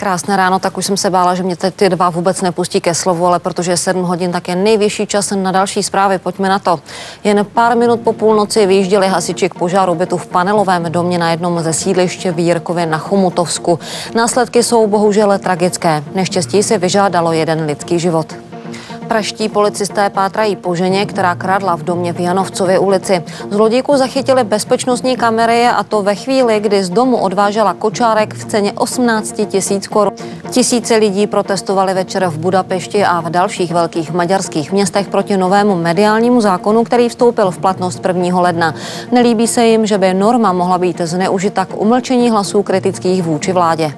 Krásné ráno, tak už jsem se bála, že mě ty dva vůbec nepustí ke slovu, ale protože je 7 hodin, tak je nejvyšší čas na další zprávy. Pojďme na to. Jen pár minut po půlnoci vyjížděli hasiči k požáru bytu v panelovém domě na jednom ze sídliště v Jirkově na Chomutovsku. Následky jsou bohužel tragické. Neštěstí si vyžádalo jeden lidský život. Praští policisté pátrají po ženě, která kradla v domě v Janovcově ulici. Zlodíku zachytili bezpečnostní kamery a to ve chvíli, kdy z domu odvážela kočárek v ceně 18 tisíc korun. Tisíce lidí protestovali večer v Budapešti a v dalších velkých maďarských městech proti novému mediálnímu zákonu, který vstoupil v platnost 1. ledna. Nelíbí se jim, že by norma mohla být zneužita k umlčení hlasů kritických vůči vládě.